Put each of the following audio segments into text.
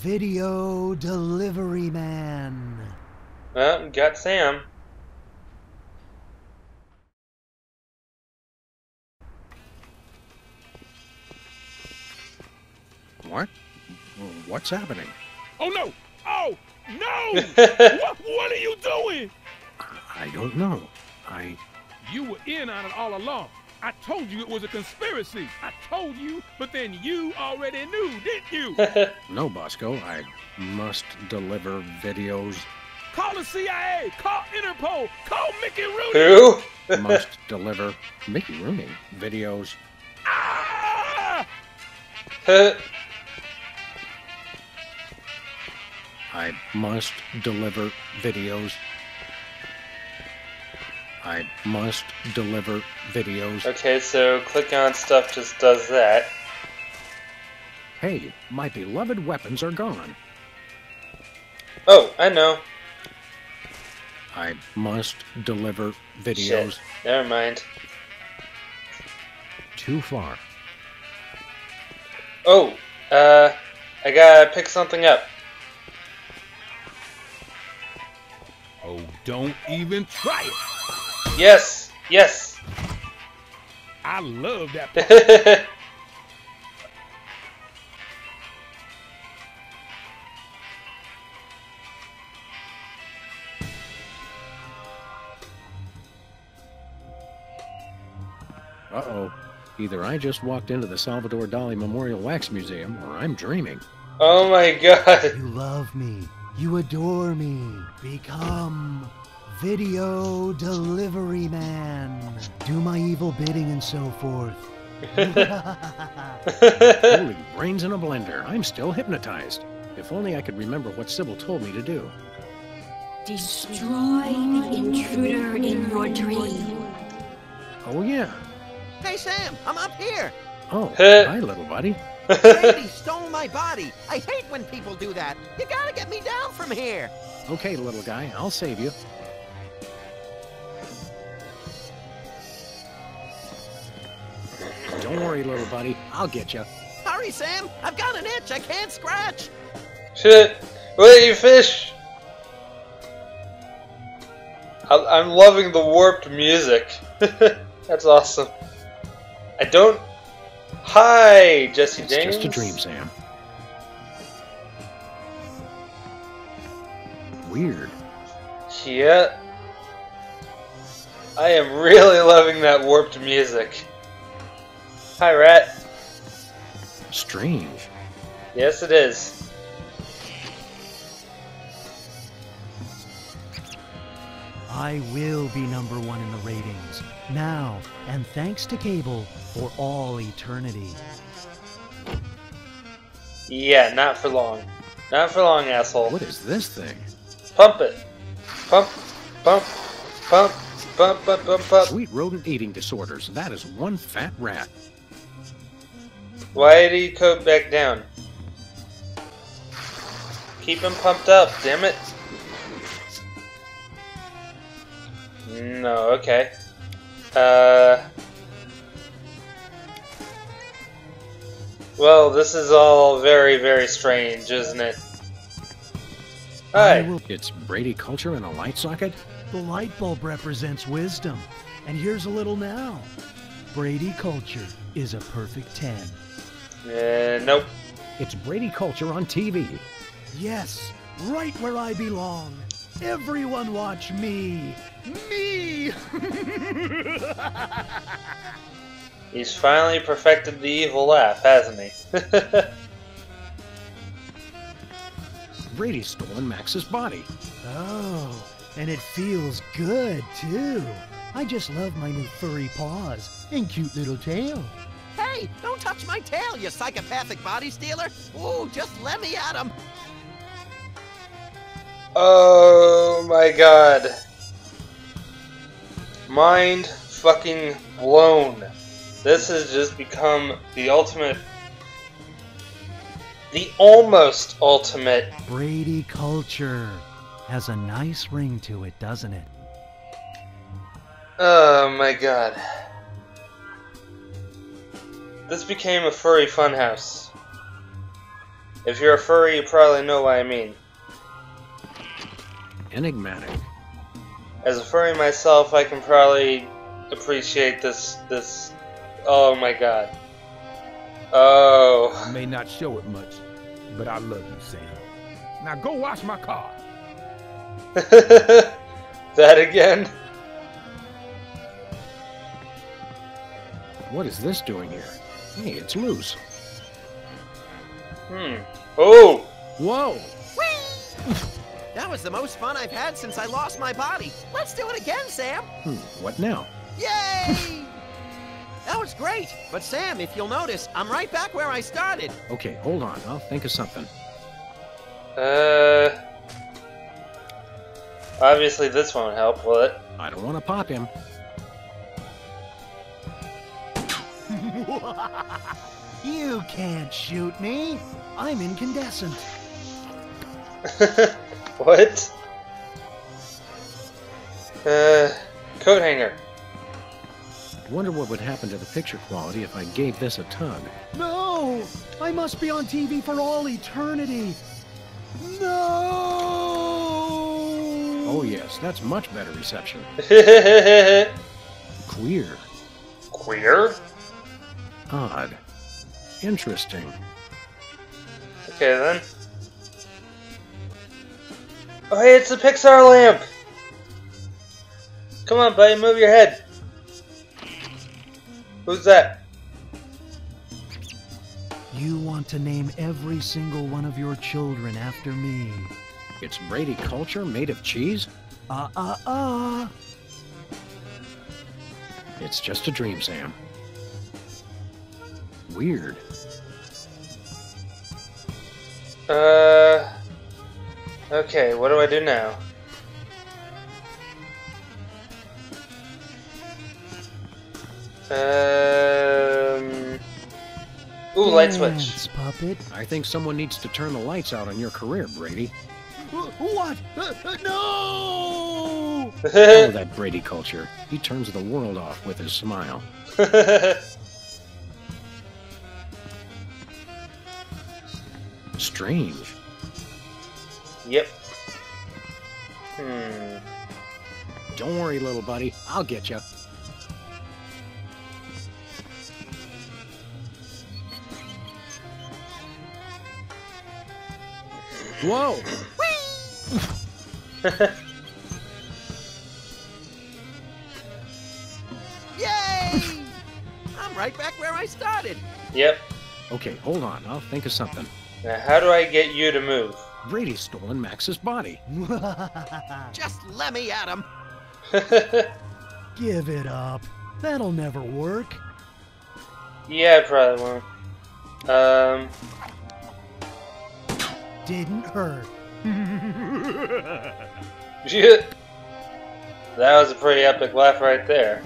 Video Delivery Man. Well, got Sam. What? What's happening? Oh no! Oh no! what, what are you doing? I don't know. I. You were in on it all along. I told you it was a conspiracy. I told you, but then you already knew, didn't you? No, Bosco. I must deliver videos. call the CIA, call Interpol, call Mickey Rooney. Who? Must deliver. Mickey Rooney. Videos. Ah! I must deliver videos. I must deliver videos. okay, so click on stuff just does that. Hey, my beloved weapons are gone. Oh, I know. I must deliver videos. Shit. Never mind. Too far. Oh, uh, I gotta pick something up. Oh, don't even try it. Yes, yes. I love that part. Uh oh. Either I just walked into the Salvador Dali Memorial Wax Museum or I'm dreaming. oh my god. You love me. You adore me. Become Video Delivery Man. Do my evil bidding and so forth. Holy brains in a blender. I'm still hypnotized. If only I could remember what Sybil told me to do. Destroy the intruder in your dream. Oh, yeah. Hey, Sam, I'm up here. Oh, hi, little buddy. Brady stole my body. I hate when people do that. You gotta get me down from here. Okay, little guy, I'll save you. Don't worry, little buddy. I'll get you. Hurry, Sam. I've got an itch I can't scratch. Shit. Wait, you fish. I- I'm loving the warped music. That's awesome. I don't. Hi, Jesse It's James. just a dream, Sam. Weird. Yeah. I am really loving that warped music. Hi, Rat. Strange. Yes, it is. I will be number one in the ratings. Now, and thanks to cable for all eternity. Yeah, not for long. Not for long, asshole. What is this thing? Pump it. Pump, pump, pump, pump, pump, pump, pump. Sweet rodent eating disorders. That is one fat rat. Why did he go back down? Keep him pumped up, damn it. No, okay. Uh. Well, this is all very, very strange, isn't it? Hi. will It's Brady culture in a light socket? The light bulb represents wisdom. And here's a little now. Brady culture is a perfect 10. Uh, nope. It's Brady culture on TV. Yes, right where I belong. Everyone watch me. Me! He's finally perfected the evil laugh, hasn't he? Brady's stolen Max's body. oh, and it feels good too. I just love my new furry paws and cute little tail. Hey, don't touch my tail, you psychopathic body stealer. Ooh, just let me at him. Oh my god. Mind fucking blown. This has just become the ultimate. The almost ultimate. Brady culture has a nice ring to it, doesn't it? Oh my god. This became a furry funhouse. If you're a furry, you probably know what I mean. Enigmatic. As a furry myself, I can probably appreciate this. This. Oh my god. Oh. I may not show it much, but I love you, Sam. Now go wash my car. that again? What is this doing here? Hey, it's loose. Hmm. Oh! Whoa! That was the most fun I've had since I lost my body. Let's do it again, Sam. Hmm, what now? Yay! that was great. But Sam, if you'll notice, I'm right back where I started. Okay, hold on. I'll think of something. Uh. Obviously, this won't help, will it? I don't want to pop him. You can't shoot me. I'm incandescent. what? Uh. Coat hanger. I wonder what would happen to the picture quality if I gave this a tug. No! I must be on TV for all eternity. No! Oh yes, that's much better reception. Queer. Queer? Odd. Interesting. Okay then. Oh hey, it's the Pixar lamp! Come on, buddy, move your head. Who's that? You want to name every single one of your children after me. It's Brady culture made of cheese? Uh uh uh. It's just a dream, Sam. Weird. Uh. Okay, what do I do now? Um. Ooh, light switch. Dance, puppet. I think someone needs to turn the lights out on your career, Brady. What? Uh, uh, no! Oh, that Brady culture. He turns the world off with his smile. Strange. yep. Hmm. Don't worry, little buddy. I'll get you. Whoa! Yay! I'm right back where I started. Yep. Okay, hold on. I'll think of something. Now, how do I get you to move? Brady's stolen Max's body. Just let me at him. Give it up. That'll never work. yeah, I probably won't. Um. Didn't hurt. Shit. That was a pretty epic laugh right there.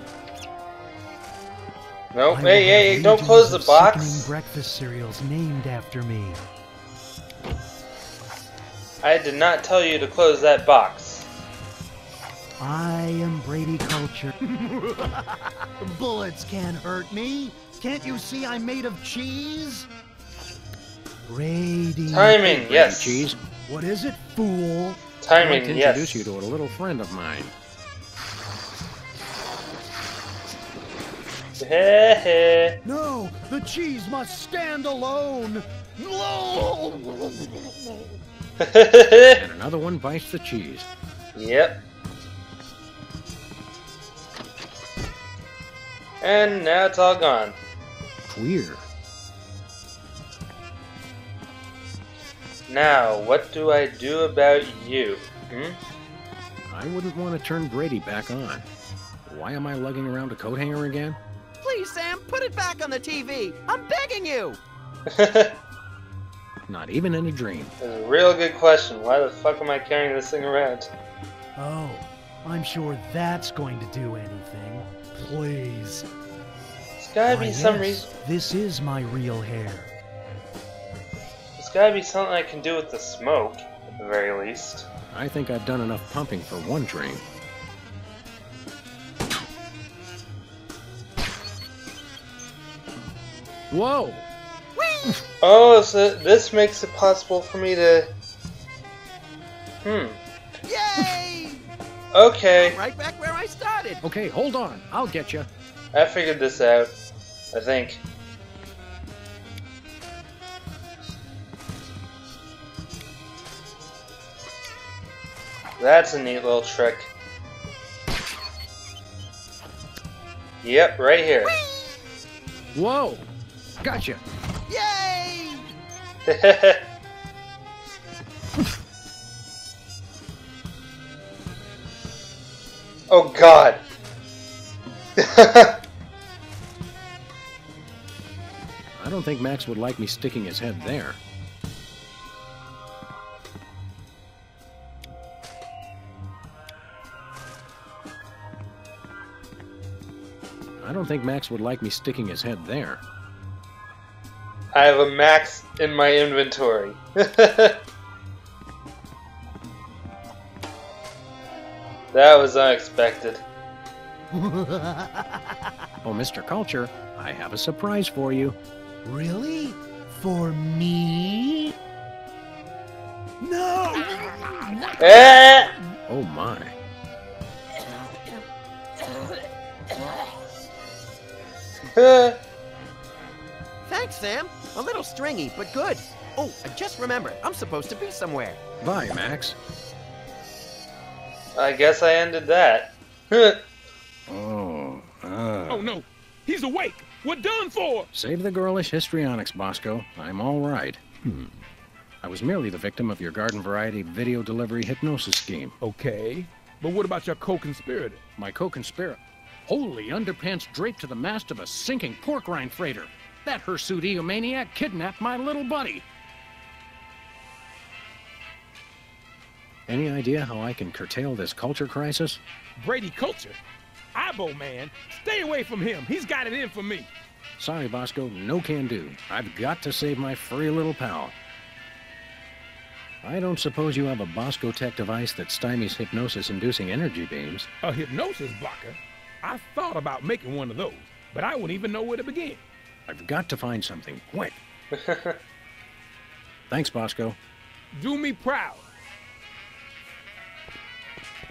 Nope. I Hey, hey, hey, don't close the of sickening box. breakfast cereals named after me. I did not tell you to close that box. I am Brady Culture. Bullets can't hurt me. Can't you see I'm made of cheese? Brady. Timing, Brady yes. Cheese. What is it, fool? I'd like to Timing, introduce yes. you to a little friend of mine. Heh No, the cheese must stand alone. No! heh. And another one bites the cheese. yep. And now it's all gone. Queer. Now, what do I do about you? Hmm? I wouldn't want to turn Brady back on. Why am I lugging around a coat hanger again? Please, Sam, put it back on the TV. I'm begging you. That's Not even in a dream. a real good question. Why the fuck am I carrying this thing around? Oh, I'm sure that's going to do anything. Please. There's gotta Why, be some yes, reason. This is my real hair. There's gotta be something I can do with the smoke, at the very least. I think I've done enough pumping for one dream. Whoa! Oh, so this makes it possible for me to. Hmm. Yay! Okay, Right back where I started. Okay, hold on. I'll get you. I figured this out. I think. That's a neat little trick. Yep, right here. Whoa! Gotcha. Oh god. I don't think Max would like me sticking his head there. I don't think Max would like me sticking his head there. I have a max in my inventory. that was unexpected. Oh, Mr. Culture, I have a surprise for you. really? For me? No! Eh! Oh my. Thanks, Sam. A little stringy, but good. Oh, I just remembered. I'm supposed to be somewhere. Bye, Max. I guess I ended that. Oh, uh. Oh no, he's awake. We're done for. Save the girlish histrionics, Bosco. I'm all right. Hmm. I was merely the victim of your garden variety video delivery hypnosis scheme. Okay, but what about your co-conspirator? My co-conspirator. Holy underpants draped to the mast of a sinking pork rind freighter. That hirsute eomaniac kidnapped my little buddy. Any idea how I can curtail this culture crisis? Brady Culture. Ibo man, stay away from him. He's got it in for me. Sorry, Bosco, no can do. I've got to save my furry little pal. I don't suppose you have a Bosco Tech device that stymies hypnosis inducing energy beams. A hypnosis blocker. I thought about making one of those, but I wouldn't even know where to begin. I've got to find something quick. Thanks, Bosco. Do me proud.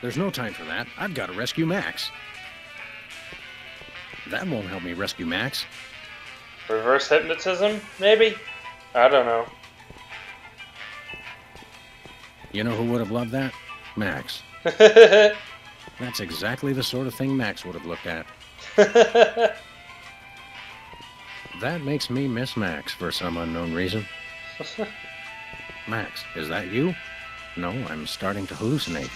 There's no time for that. I've got to rescue Max. That won't help me rescue Max. Reverse hypnotism, maybe? I don't know. You know who would have loved that? Max. That's exactly the sort of thing Max would have looked at. That makes me miss Max for some unknown reason. Max, is that you? No, I'm starting to hallucinate.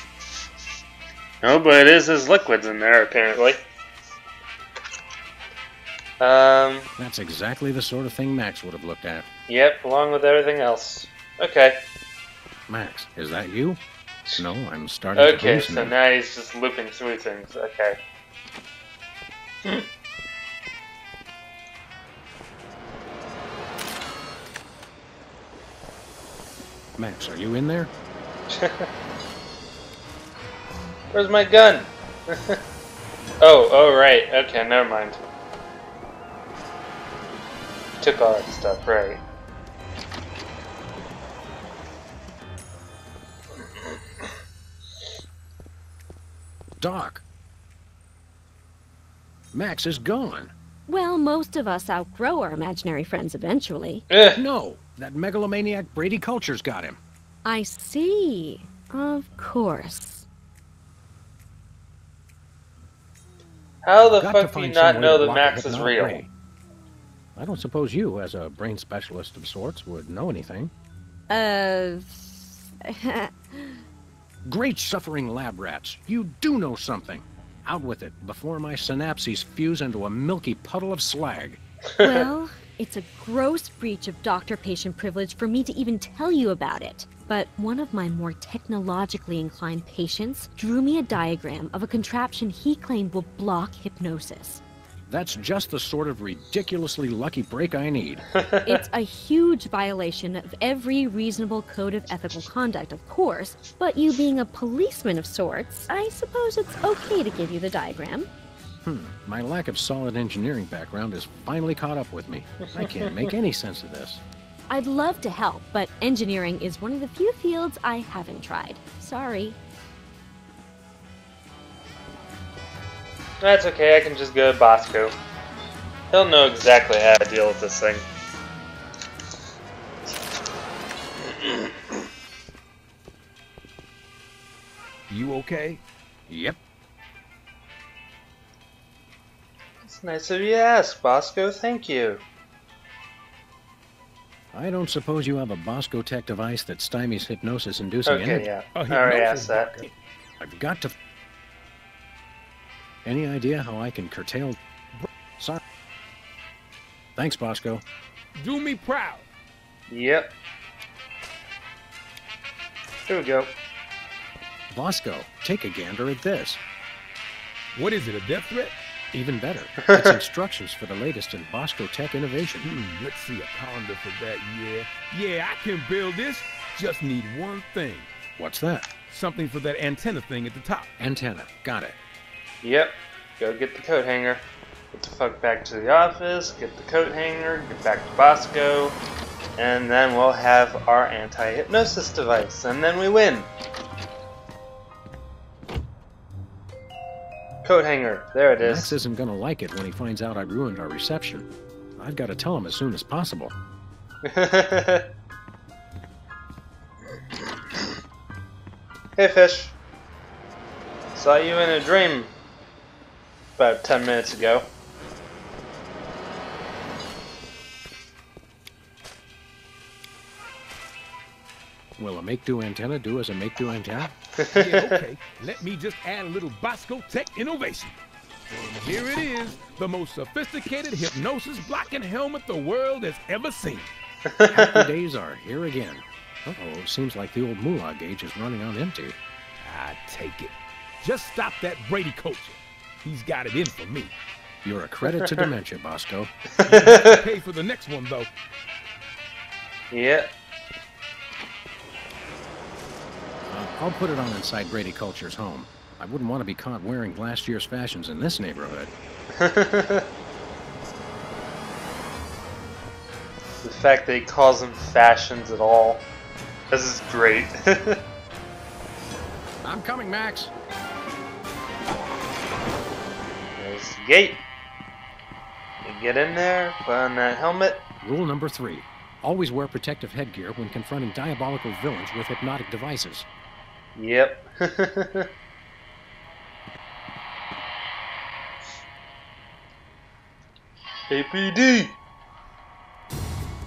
no, but it is his liquids in there, apparently. Um, That's exactly the sort of thing Max would have looked at. yep, along with everything else. Okay. Max, is that you? No, I'm starting to Okay, so now he's just looping through things. Okay. Max, are you in there? Where's my gun? oh, oh, right. Okay, never mind. Took all that stuff, right. Doc! Max is gone. Well, most of us outgrow our imaginary friends eventually. Ugh. No, that megalomaniac Brady Culture's got him. I see. Of course. How the Got fuck do you not know that Max is real? ray. I don't suppose you, as a brain specialist of sorts, would know anything. Uh. Great suffering lab rats, you do know something. Out with it before my synapses fuse into a milky puddle of slag. well, it's a gross breach of doctor patient privilege for me to even tell you about it. But one of my more technologically inclined patients drew me a diagram of a contraption he claimed will block hypnosis. That's just the sort of ridiculously lucky break I need. It's a huge violation of every reasonable code of ethical conduct, of course, but you being a policeman of sorts, I suppose it's okay to give you the diagram. Hmm, my lack of solid engineering background has finally caught up with me. I can't make any sense of this. I'd love to help, but engineering is one of the few fields I haven't tried. Sorry. That's okay, I can just go to Bosco. He'll know exactly how to deal with this thing. You okay? Yep. It's nice of you to ask, Bosco. Thank you. I don't suppose you have a Bosco Tech device that stymies hypnosis inducing Okay, energy. yeah. A I already asked that. I've got to. Any idea how I can curtail. Sorry. Thanks, Bosco. Do me proud. Yep. Here we go. Bosco, take a gander at this. What is it, a death threat? Even better, it's instructions for the latest in Bosco Tech innovation. Hmm, let's see a ponder for that, yeah. Yeah, I can build this. Just need one thing. What's that? Something for that antenna thing at the top. Antenna. Got it. Yep. Go get the coat hanger. Get the fuck back to the office, get the coat hanger, get back to Bosco, and then we'll have our anti-hypnosis device, and then we win. Coat hanger, there it Max isn't gonna like it when he finds out I ruined our reception. I've got to tell him as soon as possible. hey fish. Saw you in a dream about 10 minutes ago. Will a make-do antenna do as a make-do antenna? Yeah, okay. Let me just add a little Bosco Tech innovation. And here it is, the most sophisticated hypnosis blocking helmet the world has ever seen. Happy days are here again. Uh-oh, seems like the old moolah gauge is running on empty. I take it. Just stop that Brady culture. He's got it in for me. You're a credit to dementia, Bosco. Pay for the next one though. Yep. I'll put it on inside Brady Culture's home. I wouldn't want to be caught wearing last year's fashions in this neighborhood. the fact they he calls them fashions at all. This is great. I'm coming, Max. There's the gate. You get in there, put on that helmet. Rule number three. Always wear protective headgear when confronting diabolical villains with hypnotic devices. Yep. APD.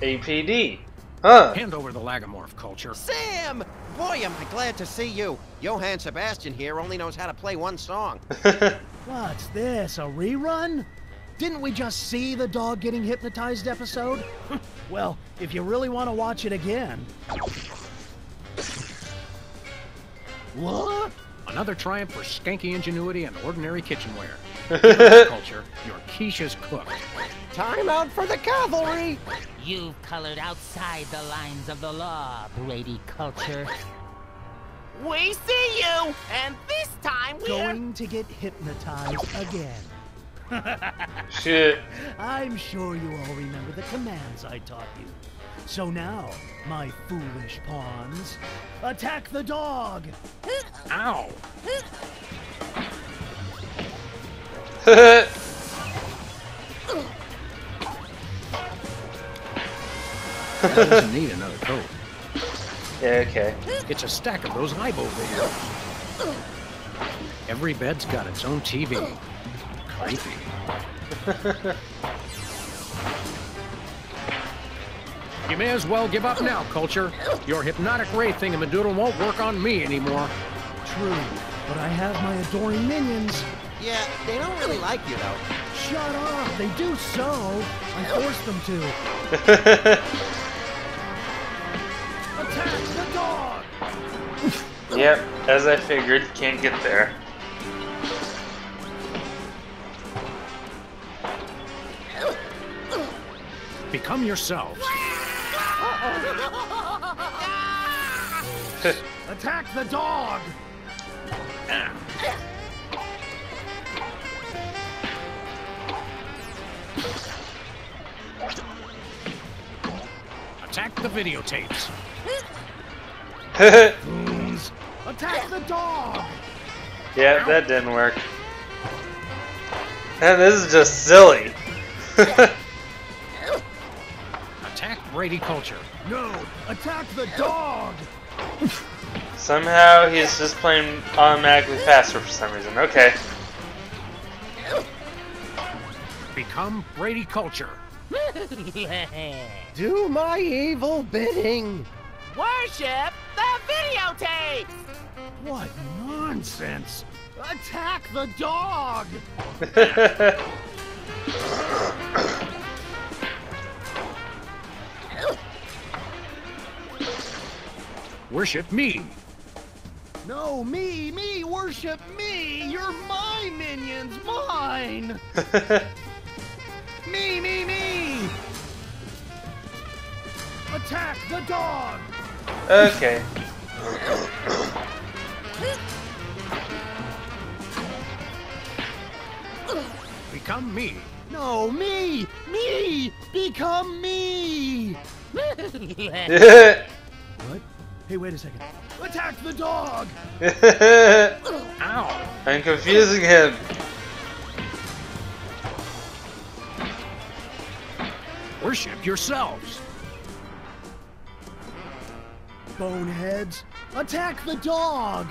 APD. Huh. Hand over the lagomorph culture. Sam! Boy, am I glad to see you. Johann Sebastian here only knows how to play one song. What's this, a rerun? Didn't we just see the dog getting hypnotized episode? well, if you really want to watch it again. What? Another triumph for Yankee ingenuity and ordinary kitchenware. culture, your quiche is cooked. Time out for the cavalry! You've colored outside the lines of the law, Brady culture. We see you, and this time we're Going to get hypnotized again. Shit. I'm sure you all remember the commands I taught you. So now, my foolish pawns, attack the dog! Ow! That doesn't need another coat. yeah, okay. It's a stack of those Ibo videos. Every bed's got its own TV. Creepy. You may as well give up now, Culture. Your hypnotic ray thingamadoodle won't work on me anymore. True, but I have my adoring minions. Yeah, they don't really like you though. Shut up! They do so! I forced them to. Attack the dog! Yep, as I figured, can't get there. Become yourselves. Attack the dog! Attack the videotapes. Attack the dog! Yeah, that didn't work. Man, this is just silly. attack Brady Culture. No, attack the dog! Somehow he's just playing automatically faster for some reason. Okay. Become Brady culture. Do my evil bidding! Worship the videotape! What nonsense! Attack the dog! Worship me. No, me, me, worship me! You're my minions, mine! Me, me, me! Attack the dog! okay. Become me. No, me! Me! Become me! Hey, wait a second. Attack the dog! Ow. I'm confusing him. Worship yourselves. Boneheads! Attack the dog!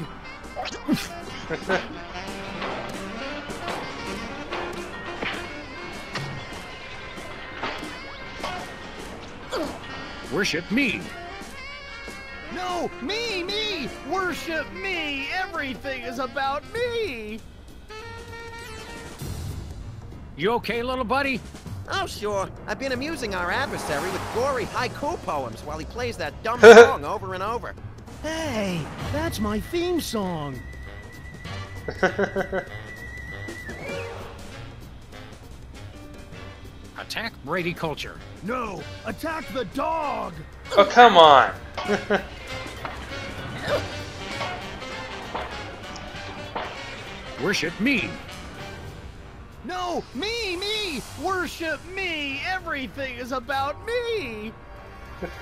Worship me. No, me, me! Worship me! Everything is about me! You okay, little buddy? Oh, sure. I've been amusing our adversary with gory haiku poems while he plays that dumb song over and over. Hey, that's my theme song! Attack Brady culture. No, attack the dog! oh, come on. Worship me. No, me, me! Worship me! Everything is about me!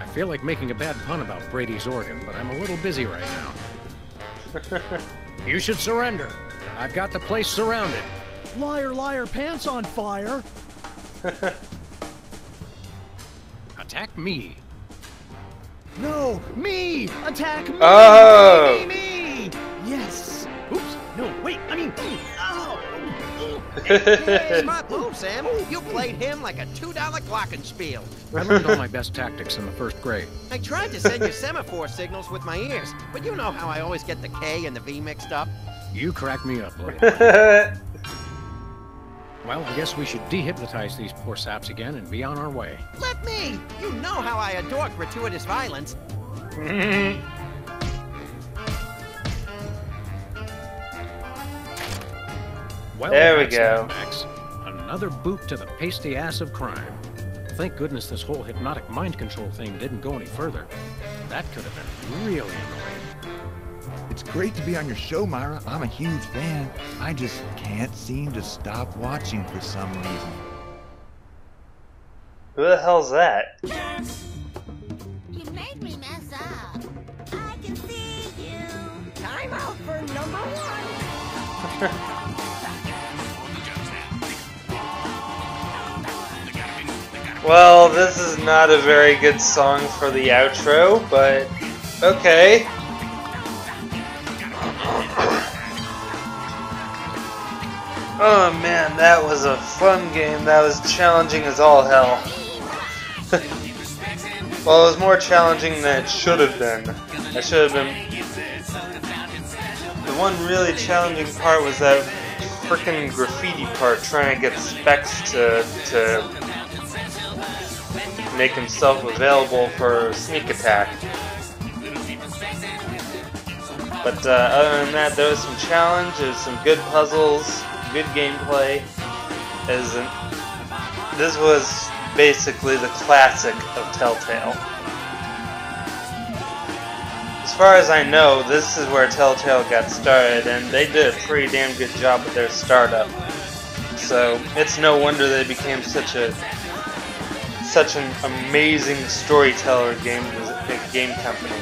I feel like making a bad pun about Brady's organ, but I'm a little busy right now. you should surrender. I've got the place surrounded. Liar, liar, pants on fire! Attack me. No, me! Attack me! Oh. Me, me, me! Yes! Oops, no, wait, I mean, ow! Oh. Smart move, Sam. You played him like a $2 glockenspiel. I learned all my best tactics in the first grade. I tried to send you semaphore signals with my ears, but you know how I always get the K and the V mixed up. You crack me up, little one. Well, I guess we should dehypnotize these poor saps again and be on our way. Let me! You know how I adore gratuitous violence. Well, There we go. it, Max. Another boot to the pasty ass of crime. Thank goodness this whole hypnotic mind control thing didn't go any further. That could have been really annoying. It's great to be on your show, Myra. I'm a huge fan. I just can't seem to stop watching for some reason. Who the hell's that? You made me mess up. I can see you. Time out for number one. Well, this is not a very good song for the outro, but okay. Oh man, that was a fun game. That was challenging as all hell. well, it was more challenging than it should have been. I should have been. The one really challenging part was that freaking graffiti part, trying to get Specs to to make himself available for sneak attack. But uh, other than that, there was some challenge, there was some good puzzles, good gameplay. As in, this was basically the classic of Telltale. As far as I know, this is where Telltale got started, and they did a pretty damn good job with their startup. So it's no wonder they became such a such an amazing storyteller game game company.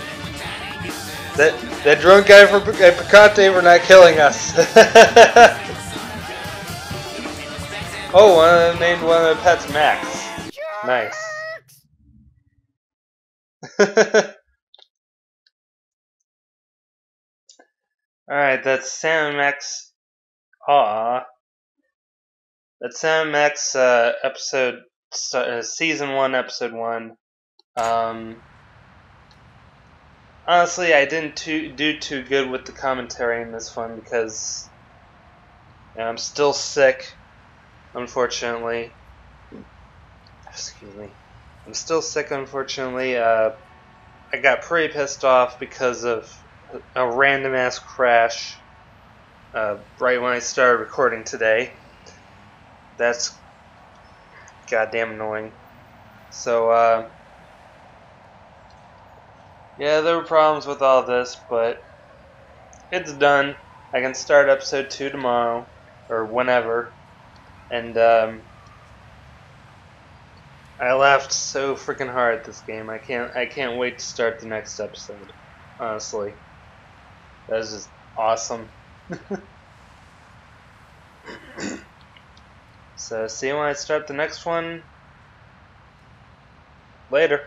That that drunk guy from Picante were not killing us. oh, one of them named one of the pets Max. Nice. Alright, that's Sam Max. Aw. That's Sam Max uh, episode, uh, season 1, episode 1. Um, honestly, I didn't too, do too good with the commentary in this one because you know, I'm still sick, unfortunately. Excuse me. I'm still sick, unfortunately. Uh, I got pretty pissed off because of a random ass crash uh, right when I started recording today. That's goddamn annoying. So, uh, yeah, there were problems with all this, but it's done. I can start episode 2 tomorrow, or whenever, and, um, I laughed so freaking hard at this game. I can't I can't wait to start the next episode. Honestly. that was just awesome. so see you when I start the next one. Later.